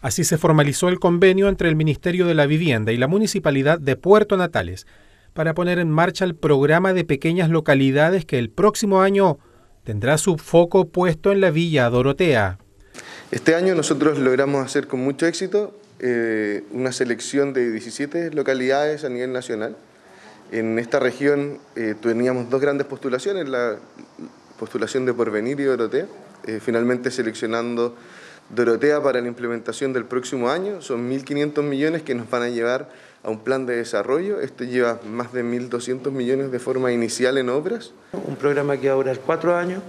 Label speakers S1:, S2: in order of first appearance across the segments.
S1: Así se formalizó el convenio entre el Ministerio de la Vivienda y la Municipalidad de Puerto Natales para poner en marcha el programa de pequeñas localidades que el próximo año tendrá su foco puesto en la Villa Dorotea.
S2: Este año nosotros logramos hacer con mucho éxito eh, una selección de 17 localidades a nivel nacional. En esta región eh, teníamos dos grandes postulaciones, la postulación de Porvenir y Dorotea, eh, finalmente seleccionando Dorotea para la implementación del próximo año. Son 1.500 millones que nos van a llevar a un plan de desarrollo. Esto lleva más de 1.200 millones de forma inicial en obras.
S3: Un programa que va a durar cuatro años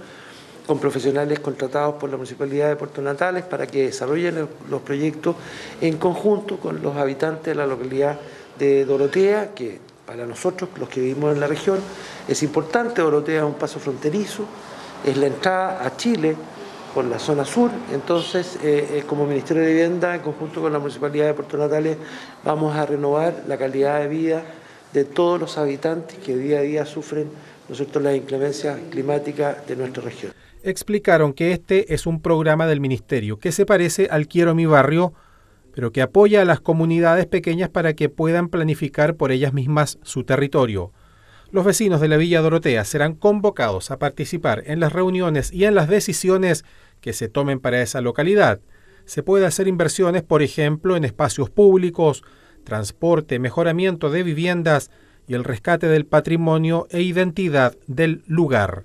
S3: con profesionales contratados por la Municipalidad de Puerto Natales para que desarrollen los proyectos en conjunto con los habitantes de la localidad de Dorotea, que para nosotros, los que vivimos en la región, es importante. Dorotea es un paso fronterizo, es la entrada a Chile por la zona sur. Entonces, eh, eh, como Ministerio de Vivienda, en conjunto con la Municipalidad de Puerto Natales, vamos a renovar la calidad de vida de todos los habitantes que día a día sufren ¿no las inclemencias climáticas de nuestra región
S1: explicaron que este es un programa del Ministerio que se parece al Quiero mi barrio, pero que apoya a las comunidades pequeñas para que puedan planificar por ellas mismas su territorio. Los vecinos de la Villa Dorotea serán convocados a participar en las reuniones y en las decisiones que se tomen para esa localidad. Se puede hacer inversiones, por ejemplo, en espacios públicos, transporte, mejoramiento de viviendas y el rescate del patrimonio e identidad del lugar.